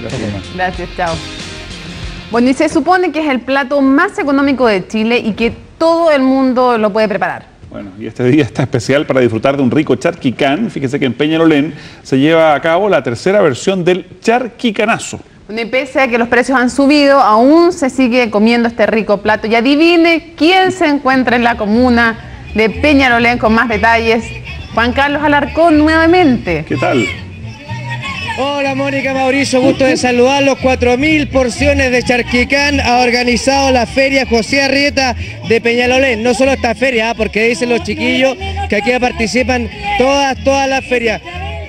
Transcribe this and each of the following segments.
Gracias. Gracias, chao. Bueno, y se supone que es el plato más económico de Chile y que todo el mundo lo puede preparar. Bueno, y este día está especial para disfrutar de un rico charquicán. Fíjese que en Peñalolén se lleva a cabo la tercera versión del charquicanazo. Bueno, y pese a que los precios han subido, aún se sigue comiendo este rico plato. Y adivine quién se encuentra en la comuna de Peñalolén con más detalles. Juan Carlos Alarcón nuevamente. ¿Qué tal? Hola Mónica Mauricio, gusto de saludarlos. 4.000 porciones de charquicán ha organizado la feria José Arrieta de Peñalolén. No solo esta feria, ¿ah? porque dicen los chiquillos que aquí participan todas, todas las ferias.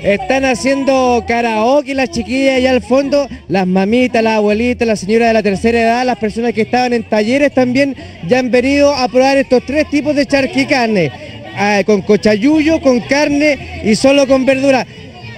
Están haciendo karaoke las chiquillas allá al fondo, las mamitas, las abuelitas, las señoras de la tercera edad, las personas que estaban en talleres también ya han venido a probar estos tres tipos de charquicanes, ah, con cochayuyo, con carne y solo con verdura.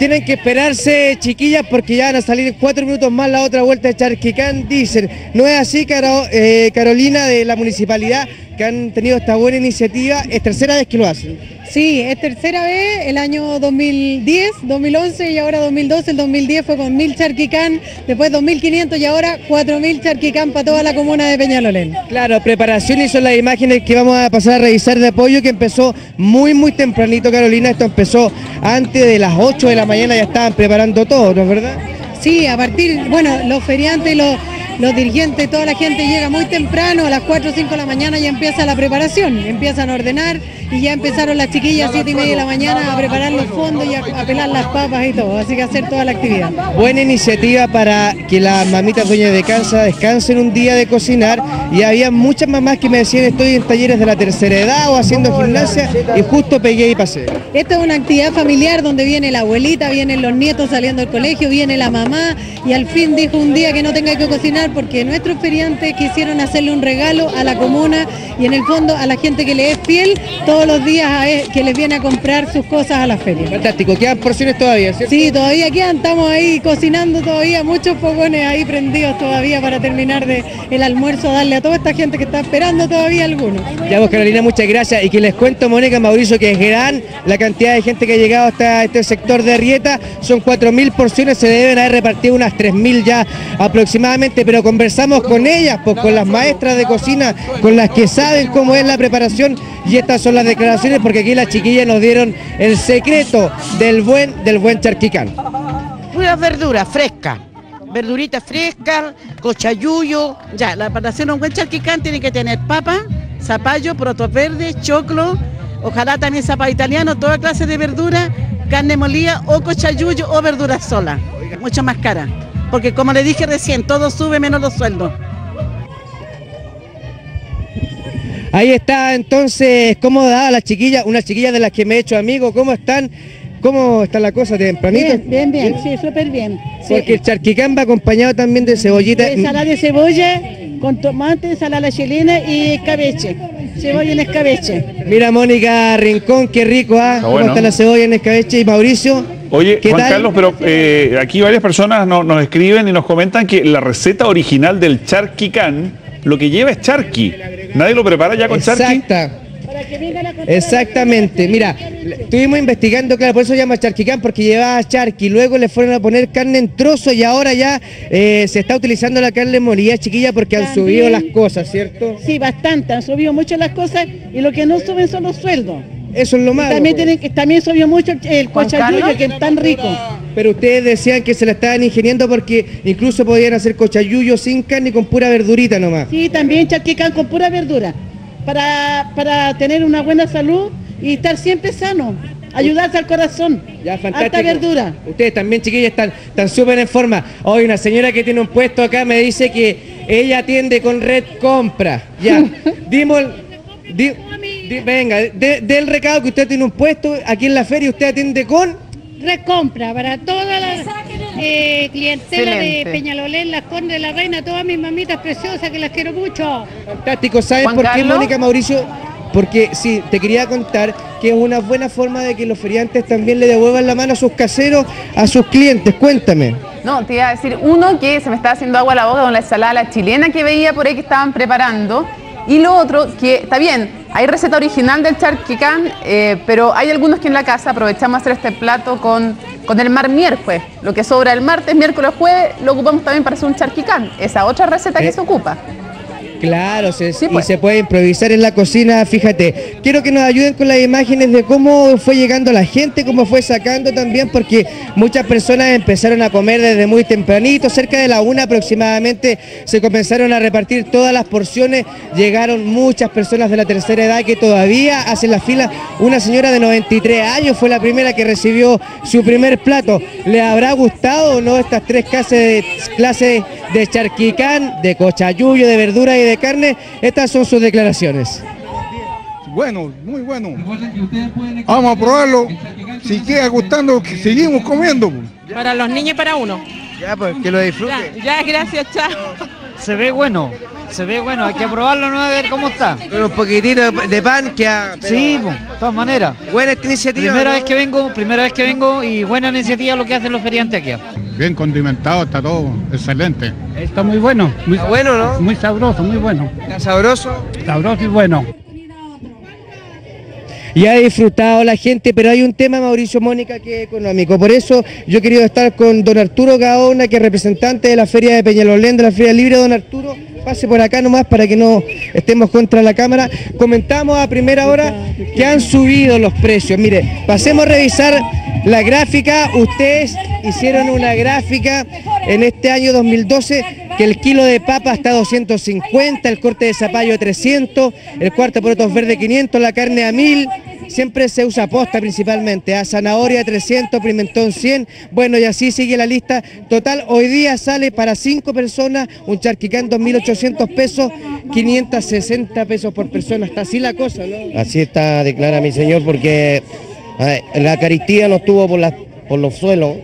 Tienen que esperarse, chiquillas, porque ya van a salir cuatro minutos más la otra vuelta de Charquicán, dicen. ¿No es así, eh, Carolina, de la municipalidad, que han tenido esta buena iniciativa? Es tercera vez que lo hacen. Sí, es tercera vez, el año 2010, 2011 y ahora 2012. El 2010 fue con 1000 charquicán, después 2500 y ahora 4000 charquicán para toda la comuna de Peñalolén. Claro, preparación y son las imágenes que vamos a pasar a revisar de apoyo que empezó muy muy tempranito Carolina, esto empezó antes de las 8 de la mañana, ya estaban preparando todo, ¿no es verdad? Sí, a partir, bueno, los feriantes, los, los dirigentes, toda la gente llega muy temprano, a las 4 o 5 de la mañana ya empieza la preparación, empiezan a ordenar y ya empezaron las chiquillas a 7 y media de la mañana a preparar los fondos y a, a pelar las papas y todo, así que hacer toda la actividad. Buena iniciativa para que las mamitas dueñas de casa descansen un día de cocinar y había muchas mamás que me decían estoy en talleres de la tercera edad o haciendo gimnasia y justo pegué y pasé. Esta es una actividad familiar donde viene la abuelita, vienen los nietos saliendo del colegio, viene la mamá y al fin dijo un día que no tenga que cocinar porque nuestros feriantes quisieron hacerle un regalo a la comuna y en el fondo a la gente que le es fiel todos los días a que les viene a comprar sus cosas a la feria. Fantástico, quedan porciones todavía, ¿cierto? Sí, todavía quedan, estamos ahí cocinando todavía, muchos fogones ahí prendidos todavía para terminar de el almuerzo, darle a toda esta gente que está esperando todavía algunos. Ya vos Carolina, muchas gracias. Y que les cuento, Mónica Mauricio, que es gran la cantidad de gente que ha llegado hasta este sector de Arrieta. Son 4.000 porciones, se deben haber repartido unas 3.000 ya aproximadamente, pero conversamos con ellas, pues con las maestras de cocina, con las que saben cómo es la preparación. Y estas son las declaraciones, porque aquí las chiquillas nos dieron el secreto del buen, del buen charquicán. Puras verduras frescas. Verduritas frescas, cochayuyo. Ya, la para hacer un buen charquicán tiene que tener papa, zapallo, porotos verdes, choclo, ojalá también zapallo italiano, toda clase de verdura, carne molida o cochayuyo o verduras solas. Mucho más cara. Porque como le dije recién, todo sube menos los sueldos. Ahí está entonces, ¿cómo da la chiquilla? Una chiquilla de las que me he hecho amigo, ¿cómo están? ¿Cómo está la cosa tempranito? Bien, bien, bien, sí, súper bien. Sí. Porque el charquicán va acompañado también de cebollita. Ensalada de cebolla con tomate, ensalada chilena y escabeche. Cebolla en escabeche. Mira Mónica Rincón, qué rico, ¿ah? Está ¿Cómo bueno. está la cebolla en escabeche? Y Mauricio, Oye, ¿Qué Juan tal? Carlos, pero eh, aquí varias personas no- nos escriben y nos comentan que la receta original del charquicán lo que lleva es charqui. Nadie lo prepara ya con charqui. exacta. Exactamente, mira, estuvimos investigando, claro, por eso se llama charquicán, porque llevaba charqui, luego le fueron a poner carne en trozo y ahora ya eh, se está utilizando la carne molida, chiquilla, porque han subido las cosas, ¿cierto? Sí, bastante, han subido mucho las cosas y lo que no suben son los sueldos. Eso es lo malo. También, tienen, que- también subió mucho el cochayuyo, que es tan rico. Pero ustedes decían que se la estaban ingeniando porque incluso podían hacer cochayuyo sin carne y con pura verdurita nomás. Sí, también charquicán con pura verdura. Para, para tener una buena salud y estar siempre sano. Ayudarse al corazón. Ya, fantástico. Alta verdura. Ustedes también, chiquillas, están están súper en forma. Hoy una señora que tiene un puesto acá me dice que ella atiende con Red Compra. Ya, dimos... di- di- venga, de- del recado que usted tiene un puesto aquí en la feria, usted atiende con... recompra para toda la eh, clientela Excelente. de Peñalolén, Las Condes de la Reina, todas mis mamitas preciosas que las quiero mucho. Fantástico, ¿sabes Juan por qué. Mónica Mauricio? Porque sí, te quería contar que es una buena forma de que los feriantes también le devuelvan la mano a sus caseros, a sus clientes. Cuéntame. No, te iba a decir, uno que se me está haciendo agua a la boca con la ensalada la chilena que veía por ahí que estaban preparando. Y lo otro, que está bien, hay receta original del charquicán, eh, pero hay algunos que en la casa aprovechamos hacer este plato con con el mar miércoles. Lo que sobra el martes, miércoles, jueves, lo ocupamos también para hacer un charquicán. Esa otra receta que Eh, se ocupa. Claro, se, Sí, y pues. se puede improvisar en la cocina, fíjate. Quiero que nos ayuden con las imágenes de cómo fue llegando la gente, cómo fue sacando también, porque muchas personas empezaron a comer desde muy tempranito, cerca de la una aproximadamente, se comenzaron a repartir todas las porciones, llegaron muchas personas de la tercera edad que todavía hacen la fila. Una señora de 93 años fue la primera que recibió su primer plato. ¿Le habrá gustado o no estas tres clases clases de charquicán, de cochayuyo, de verdura y de carne? Estas son sus declaraciones. Bueno, muy bueno. Vamos a probarlo. Si queda gustando, que seguimos comiendo. Para los niños y para uno. Ya, pues, que lo disfruten. Ya, ya, gracias, chao. Se ve bueno, se ve bueno, hay que probarlo no a ver cómo está. Con un poquitito de, pan que ha... Sí, po, de todas maneras. Buena esta iniciativa. Primera ¿no? vez que vengo, primera vez que vengo y buena iniciativa lo que hacen los feriantes aquí. Bien condimentado, está todo excelente. Está muy bueno, muy, Está bueno, ¿no? muy sabroso, muy bueno. Está sabroso. Sabroso y bueno. Y ha disfrutado la gente, pero hay un tema, Mauricio Mónica, que es económico. Por eso yo he querido estar con don Arturo Gaona, que es representante de la Feria de Peñalolén, de la Feria Libre. Don Arturo, pase por acá nomás para que no estemos contra la cámara. Comentamos a primera hora que han subido los precios. Mire, pasemos a revisar la gráfica. Ustedes hicieron una gráfica en este año 2012 que el kilo de papa está a 250, el corte de zapallo a 300, el cuarto de porotos verde 500, la carne a 1000. Siempre se usa posta principalmente, a zanahoria 300, pimentón 100. Bueno, y así sigue la lista. Total, hoy día sale para 5 personas un charquicán 2.800 pesos, 560 pesos por persona. Está así la cosa, ¿no? Así está, declara mi señor, porque la caristía no estuvo por, por los suelos.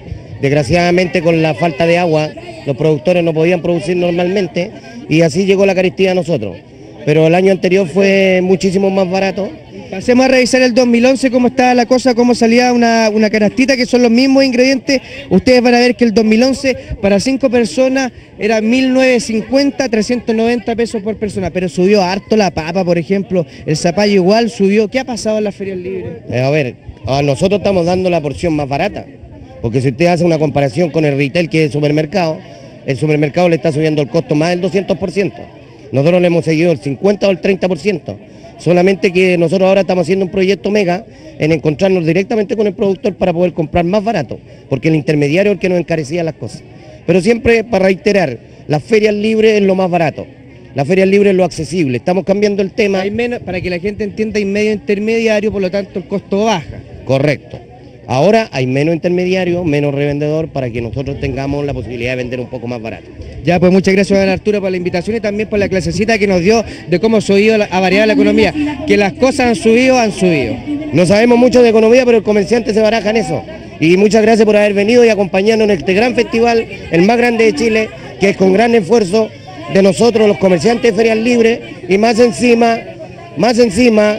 Desgraciadamente con la falta de agua, los productores no podían producir normalmente y así llegó la caristía a nosotros. Pero el año anterior fue muchísimo más barato. Pasemos a revisar el 2011, cómo estaba la cosa, cómo salía una, una canastita, que son los mismos ingredientes. Ustedes van a ver que el 2011 para cinco personas era 1.950, 390 pesos por persona, pero subió harto la papa, por ejemplo, el zapallo igual subió. ¿Qué ha pasado en las ferias libres? Eh, a ver, a nosotros estamos dando la porción más barata, porque si usted hace una comparación con el retail que es el supermercado, el supermercado le está subiendo el costo más del 200%. Nosotros le hemos seguido el 50 o el 30%. Solamente que nosotros ahora estamos haciendo un proyecto mega en encontrarnos directamente con el productor para poder comprar más barato, porque el intermediario es el que nos encarecía las cosas. Pero siempre, para reiterar, las ferias libres es lo más barato. Las ferias libres es lo accesible. Estamos cambiando el tema. Hay menos, para que la gente entienda, hay medio intermediario, por lo tanto el costo baja. Correcto. Ahora hay menos intermediario, menos revendedor para que nosotros tengamos la posibilidad de vender un poco más barato. Ya, pues muchas gracias, don Arturo, por la invitación y también por la clasecita que nos dio de cómo ha subido, ha variado la economía. Que las cosas han subido, han subido. No sabemos mucho de economía, pero el comerciante se baraja en eso. Y muchas gracias por haber venido y acompañarnos en este gran festival, el más grande de Chile, que es con gran esfuerzo de nosotros, los comerciantes de Ferias Libres, y más encima, más encima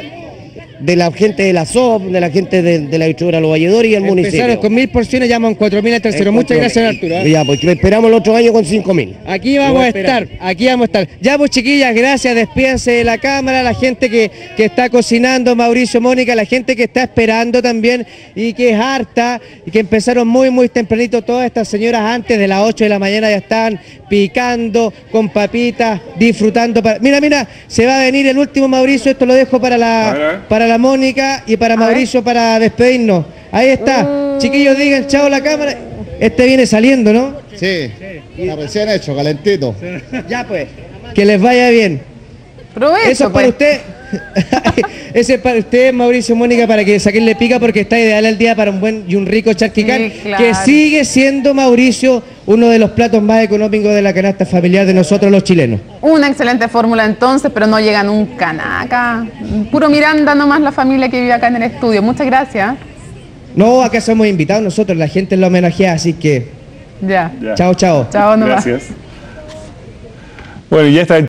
de la gente de la SOP, de la gente de, de la distribuidora Los Valledores y el Empezaron municipio. con mil porciones, llaman cuatro mil al tercero. Muchas gracias, Arturo. ¿eh? Ya, pues esperamos el otro año con cinco mil. Aquí vamos a estar, aquí vamos a estar. Ya pues chiquillas, gracias, despídense de la cámara, la gente que, que está cocinando, Mauricio, Mónica, la gente que está esperando también y que es harta y que empezaron muy muy tempranito, todas estas señoras antes de las 8 de la mañana ya están picando con papitas, disfrutando. para- Mira, mira, se va a venir el último Mauricio, esto lo dejo para la, para la Mónica y para Mauricio para despedirnos. Ahí está, chiquillos digan chao a la cámara. Este viene saliendo, ¿no? Sí, está recién hecho, calentito. Ya pues, que les vaya bien. Provecho, Eso es para pues. usted. Ese es para usted, Mauricio Mónica, para que saquenle pica porque está ideal el día para un buen y un rico charquicán, Sí, claro. que sigue siendo Mauricio uno de los platos más económicos de la canasta familiar de nosotros los chilenos. Una excelente fórmula entonces, pero no llega nunca nada acá. Puro Miranda nomás la familia que vive acá en el estudio. Muchas gracias. No, acá somos invitados nosotros, la gente lo homenajea, así que Ya. Ya. chao, chao. Chao nomás. Gracias. Bueno, ya está